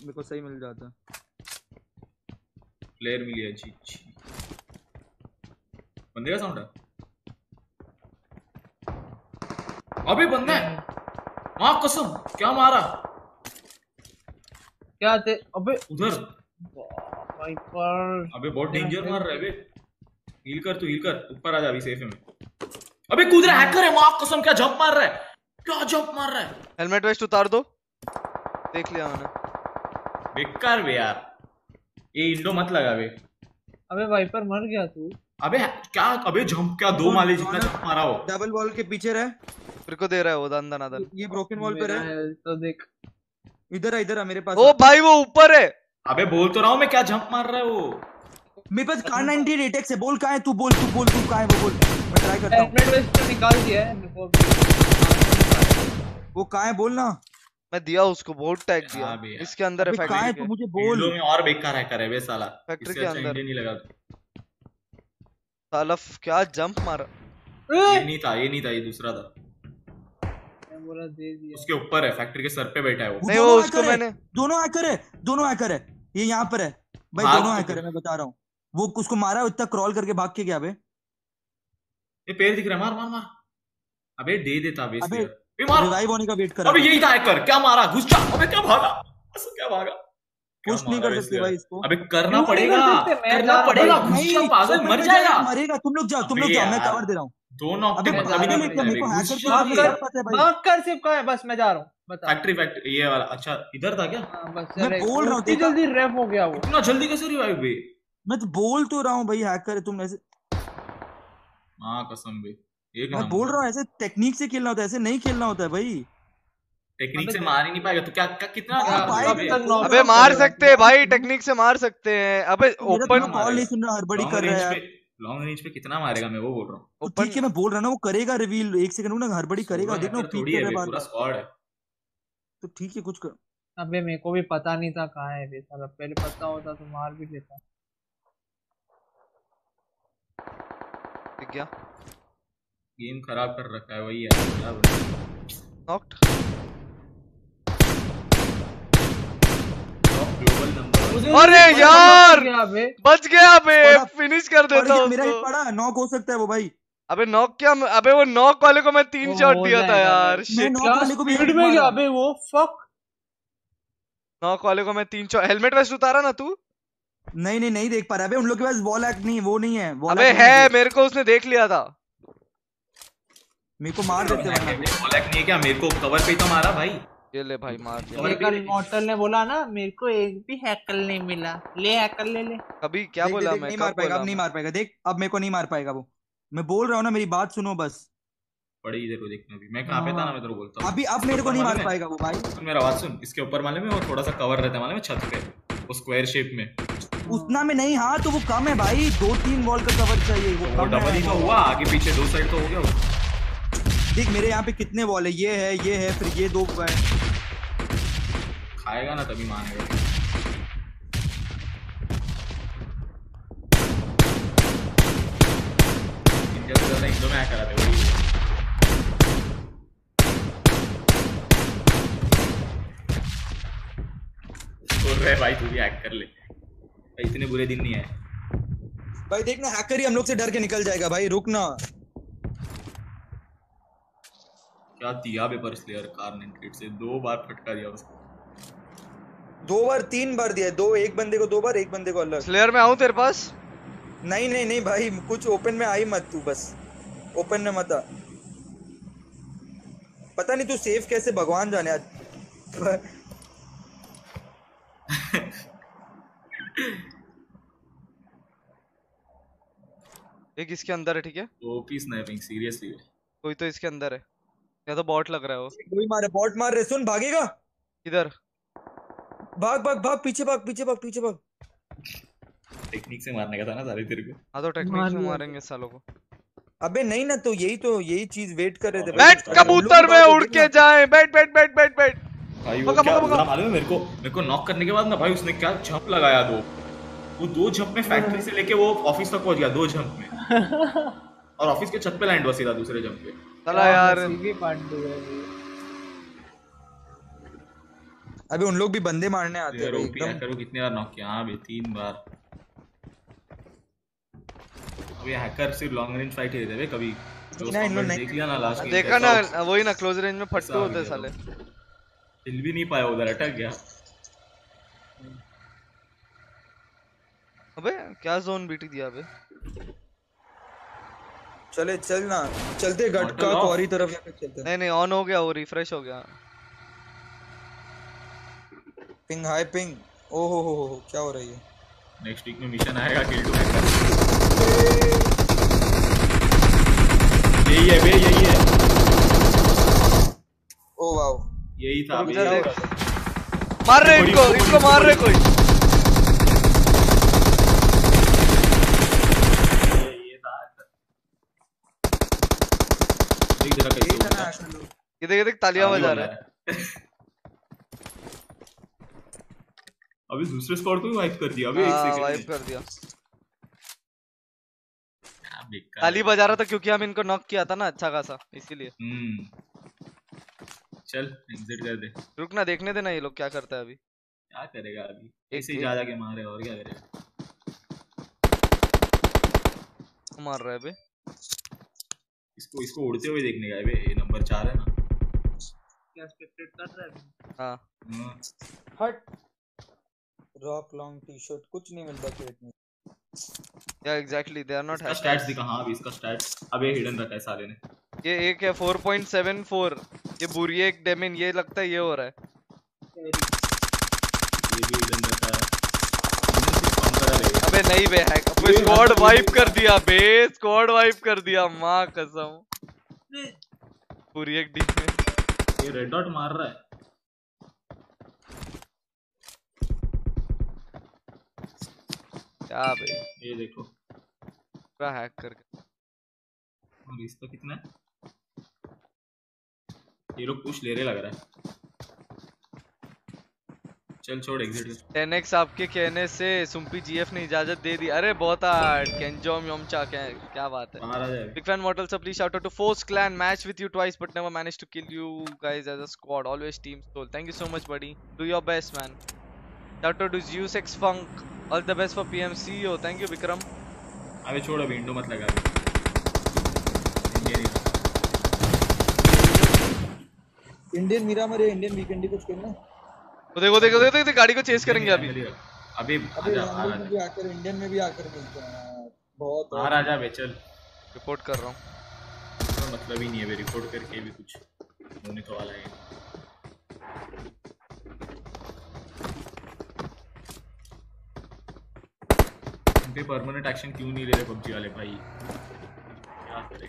मेरे को सही मिल जाता। प्लेयर मिली है जी जी बंदे का साउंड है? अबे बंदा! है माँ कसम क्या मारा? क्या थे? अबे उधर। वाइपर अबे बहुत डेंजर मार रहा है बे हील कर तू हील कर। ऊपर आ जा अभी सेफ़ है मैं। अबे कूद रहा हैकर है माँ कसम क्या जंप मार रहा है? क्या जंप मार रहा है? हेलमेट वेस्ट उतार दो। देख लिया मैंने। बेकार बे यार ये इंडो मत लगा बे अबे वाइपर मर गया तू। अबे क्या अबे जंप क्या दो माले जितना जंप मारा हो। डबल वॉल के पीछे रहे। मेरे को दे रहा है वो दंदन अदन ये ब्रोकन वॉल पे रहे। तो देख। इधर आ इधर आ मेरे पास ओ भाई वो ऊपर है। अबे बोल तो रहा हूँ मैं क्या जंप मार रहा है वो। मेरे पास कार 98 एटेक्स है बोल कहाँ है तू बोल तू बोल तू कहाँ है वो बोल। मैं ट्राई करता हूँ। हेलमेट वेस्ट निकाल दिया है। वो कहाँ है बोल ना। मैं दिया उसको बहुत टैग दिया। हाँ इसके अंदर है कहाँ है फैक्ट्री तू मुझे बोल। में और बेकार हैकर है बे साला। फैक्ट्री के अच्छा अंदर। नहीं लगा। साला क्या जंप मारा? ये नहीं था ये नहीं था ये दूसरा था। मैं बोला दे दिया। उसके ऊपर है फैक्ट्री के सर पे बैठा है वो। नहीं दोनों वो उसको मैंने दोनों हैकर है दोनों हैकर है। ये यहाँ पर है। भाई दोनों हैकर है मैं बता रहा हूँ। वो उसको मारा इतना क्रॉल करके भाग के गया बे। ये पैर दिख रहा है मार मार मार। अबे दे देता अबे, ये मार। रिवाइव होने का वेट कर अबे यही था हैकर क्या मारा? घुस जा। अबे क्या भागा? ऐसा क्या भागा? पुश नहीं कर सकते भाई इसको। अबे करना पड़ेगा। मैं करना हूँ। पड़ेगा। घुस जा पागल मर जाएगा। मरेगा। तुम लोग जाओ तुम लोग जाओ मैं। कवर दे रहा हूँ। दो नॉक अबे के बता मतलब ही दे नहीं मेरे को मेरे को हैकर के पता है भाई। भाग कर सिर्फ़ कहाँ है? बस मैं जा रहा हूँ। बता। फैक्ट्री फैक्ट्री ये वाला। अच्छा इधर था क्या? हाँ, मैं बोल रहा हूँ, जल्दी रेप हो गया वो। इतना जल्दी कैसे रिवाइव मैं तो बोल तो रहा हूँ भाई हैकर है तुम ऐसे माँ कसम एक मैं बोल रहा हूँ ऐसे टेक्निक से खेलना होता है ऐसे नहीं खेलना होता है भाई। टेक्निक से मार ही नहीं पाएगा तो क्या क्या कितना मार क्या पाएगा बे? तक नॉक अबे मार सकते हैं भाई टेक्निक से मार सकते हैं। अबे ओपन तो कॉल नहीं सुन रहा हड़बड़ी लॉन्ग कर रहा है रेंज यार। पे लॉन्ग रेंज पे कितना मारेगा मैं वो बोल रहा हूँ। तो ठीक है मैं बोल रहा ना वो करेगा रिवील एक सेकंड रुक ना हड़बड़ी करेगा देखना थोड़ी है है पूरा स्क्वाड है। तो ठीक है कुछ कर। अबे मेरे को भी पता नहीं था कहाँ है बे साला पहले पता होता तो मार भी लेता। दिख गया। गेम खराब कर रखा है वही है क्या बोलूँ? नॉक्ड ग्लोबल नंबर अरे यार! बच गया बे फिनिश कर देता गया, मेरा उसको। पड़ा नॉक हो सकता है वो भाई। अबे नॉक क्या अबे वो नॉक वाले को मैं तीन शॉट दिया था यार शिट नॉक वाले को भी में गया मारा। बे वो फक नॉक वाले को मैं तीन शॉट हेलमेट वेस्ट उतारा ना तू? नहीं नहीं नहीं देख पा रहा है अबे उन लोग के पास वॉल एक्ट नहीं वो नहीं है अबे है। मेरे को उसने देख लिया था। मेरे को मार देते वरना। कॉलेक्ट नहीं क्या मेरे को कवर पे ही तो मारा भाई? ये ले भाई मार दिया और लेकिन- मॉर्टल ने बोला ना मेरे को एक भी हैकल नहीं मिला। ले हैकल ले ले। कभी क्या देख, बोला देख, मैं? नहीं मार पाएगा अब नहीं मार पाएगा। देख अब मेरे को नहीं मार पाएगा वो। मैं बोल रहा हूँ ना मेरी बात सुनो बस। पड़ी इधर को देखना भी मैं कहाँ पे था ना मैं तेरे को बोलता हूँ। अभी अब मेरे को नहीं मार पाएगा वो भाई। सुन मेरा बात सुन। इसके ऊपर मालूम है वो थोड़ा सा कवर रहता है मालूम है छत पे। वो स्क्वायर शेप में। उतना में नहीं हाँ तो वो कम है भाई। दो तीन वॉल का कवर चाहिए वो डबल ही। तो हुआ आगे पीछे दो साइड तो हो गया वो। देख मेरे यहाँ पे कितने वॉल है? ये है ये है फिर ये दो है। खाएगा ना तभी मानेगा में रहे भाई तू भी हैक कर ले। भाई इतने बुरे दिन नहीं आए भाई देखना हैकर ही हम लोग से डर के निकल जाएगा भाई रुक ना क्या दिया पेपर स्लेयर कार ने से? दो बार फटका दिया उसको। दो बार तीन बार दिया दो एक बंदे को दो बार एक बंदे को अलग। स्लेयर में आऊँ तेरे पास? नहीं नहीं नहीं भाई कुछ ओपन में आई मत तू बस। ओपन में मत आ। पता नहीं तू सेफ़ कैसे भगवान जाने आज। एक इसके अंदर है ठीक है? ओपी स्नाइपिंग सीरियसली कोई तो इसके अंदर है। या तो बॉट लग रहा है वो। कोई मारे बॉट मार रहे सुन भागेगा? इधर। भाग भाग भाग पीछे भाग पीछे भाग पीछे भाग। टेक्निक से मारने का था ना सारे तेरे को। हाँ तो टेक्निक से मारेंगे सालों को। अबे नहीं ना तो यही तो यही चीज़ वेट कर रहे थे बैठ कबूतर में उड़ के जाए। बैठ बैठ बैठ बैठ बैठ। भाई वो क्या। बोला मालूम है मेरे को? मेरे को नॉक करने के बाद ना भाई उसने क्या झंप लगाया दो? वो दो झंप में फैक्ट्री से लेके वो ऑफ़िस तक पहुँच गया दो झंप में। और ऑफ़िस के छत पे लैंड हुआ सीधा दूसरे झंप पे। चला यार। भी पार्ट दो है ये। अबे उन लोग भी बंदे मारने आते हैं यार एकदम। हैकर को कितने बार नॉक किया। हाँ बे तीन बार। अबे हैकर सिर्फ़ लॉन्ग रेंज फाइट ही देते हैं कभी नहीं, इन लोग देख लिया ना लास्ट देखा ना वही ना क्लोज रेंज में फट्टू आ होते साले। हिल भी नहीं पाया उधर अटक गया। अबे क्या जोन बीटी दिया अबे चले चल ना। चलते गट का. क्वारी तरफ़ या फिर चलते नहीं नहीं ऑन हो गया वो रिफ्रेश हो गया। पिंग हाई पिंग ओ हो हो हो क्या हो रही है? नेक्स्ट वीक में मिशन आएगा किल टू हैकर यही है बे यही है। Oh wow. यही था देख। मार रहे इनको इनको मार रहे कोई ये ये था देख जरा कैसे है। ये देख देख तालियाँ बजा रहा है अभी दूसरे स्क्वाड को भी वाइप कर दिया अबे एक सेकंड वाइप कर दिया क्या ताली बजा रहा था क्योंकि हम इनको नॉक किया था ना अच्छा खासा इसीलिए हम्म चल एग्जिट कर दे रुक ना देखने देना ये लोग क्या करता है अभी क्या करेगा अभी ऐसे ही एक- जा जाके मारे और क्या करेगा मार रहा है बे इसको इसको उड़ते हुए देखने का है। बे ये नंबर चार है ना। क्या स्पेक्टेट कर रहा है? हाँ। हाँ, हट। रॉक लॉन्ग टी शर्ट कुछ नहीं मिलता क्रेट में या एग्जैक्टली दे आर नॉट इसका स्टैट्स दिखा हाँ अभी इसका स्टैट्स अबे हिडन रखा है साले ने। ये एक है 4.74 ये बुरी एक डेमिन ये लगता है ये हो रहा है। ये भी हिडन रखा है Hidden सिर्फ़ conqueror है अबे नहीं बे हैक अबे स्क्वाड वाइप कर दिया बे। स्क्वाड वाइप कर दिया माँ कसम। पूरी एक डी में। ये रेड डॉट मार रहा है। क्या बे? ये देखो। पूरा हैक करके और इसका कितना है? ये लोग पुश ले रहे लग रहा है। चल छोड़ एग्जिट 10x आपके कहने से सुम्पी जीएफ ने इजाज़त दे दी अरे बहुत हार्ड केंजोम योमचा क्या क्या बात है बाहर आ जाए Big fan Mortal, so please shout out to Force Clan. Match with you twice, but never managed to kill you guys as a squad. Always team soul. Thank you so much, buddy. Do your best, man. Shout out to Zeus X Funk. All the best for PMCO. Thank you, Vikram. अबे छोड़ अभी Indo मत लगा Indian ही Indian Meera मरे Indian weekend कुछ करना वो देखो देखो देखो देखो गाड़ी को चेस करेंगे अभी। अभी आकर इंडियन में भी आकर मिलते हैं बहुत बाहर आ जा बे चल रिपोर्ट कर रहा हूँ। मतलब ही नहीं है बे रिपोर्ट करके भी कुछ होने तो वाला है। पे परमानेंट एक्शन क्यों नहीं ले रहे पबजी वाले भाई? क्या करे?